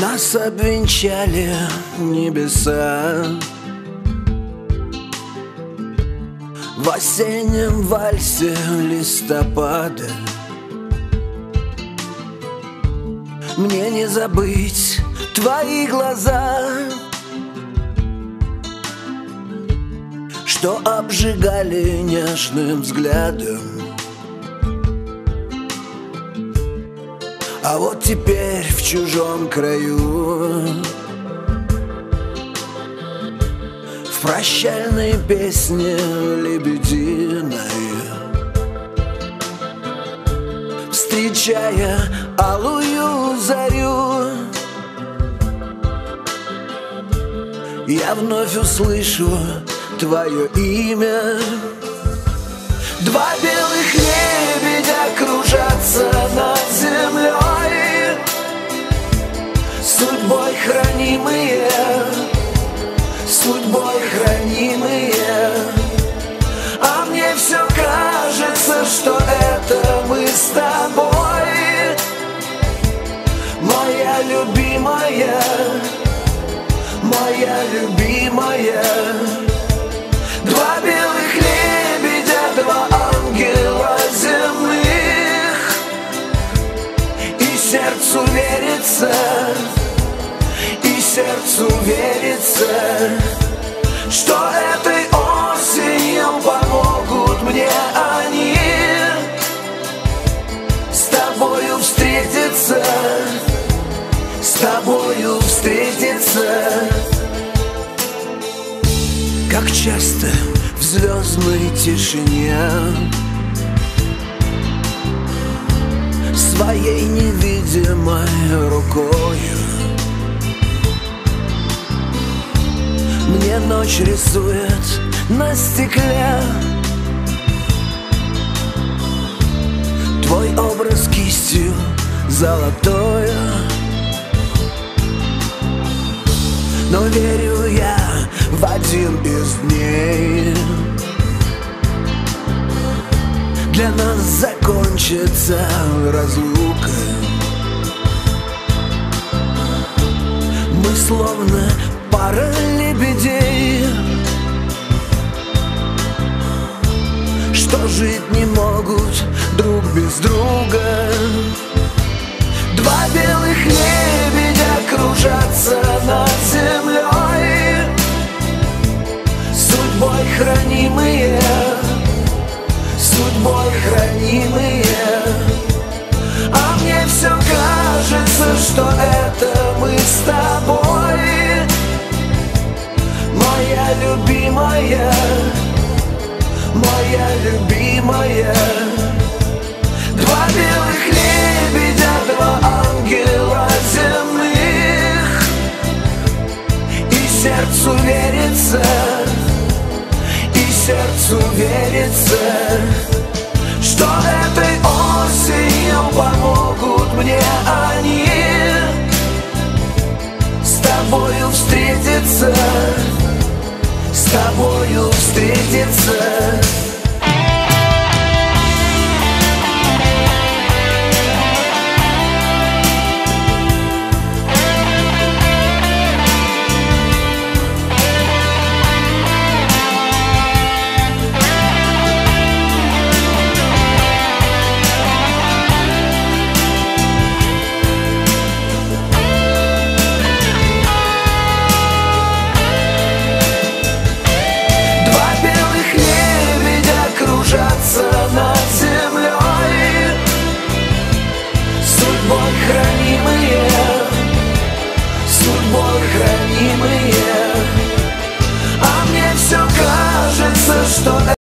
Нас обвенчали небеса. В осеннем вальсе листопада. Мне не забыть твои глаза. Что обжигали нежным взглядом А вот теперь в чужом краю. В прощальной песне лебединой. Встречая алую зарю. Я вновь услышу твое имя. Два белых лебедя судьбой хранимые. А мне все кажется, что это мы с тобой. Моя любимая, моя любимая. Два белых лебедя, два ангела земных. И сердцу верится, сердцу верится Что этой осенью помогут мне они. С тобою встретиться, с тобою встретиться. Как часто в звездной тишине Своей невидимой рукою Мне ночь рисует на стекле. Твой образ кистью золотою Но верю я в один из дней. Для нас закончится разлука. Мы словно пара лебедей Что жить не могут друг без друга? Два белых лебедя кружатся над землей любимая, моя любимая. Два белых лебедя, два ангела земных. И сердцу верится, и сердцу верится Что этой осенью помогут мне они. С тобою встретиться, тобою встретиться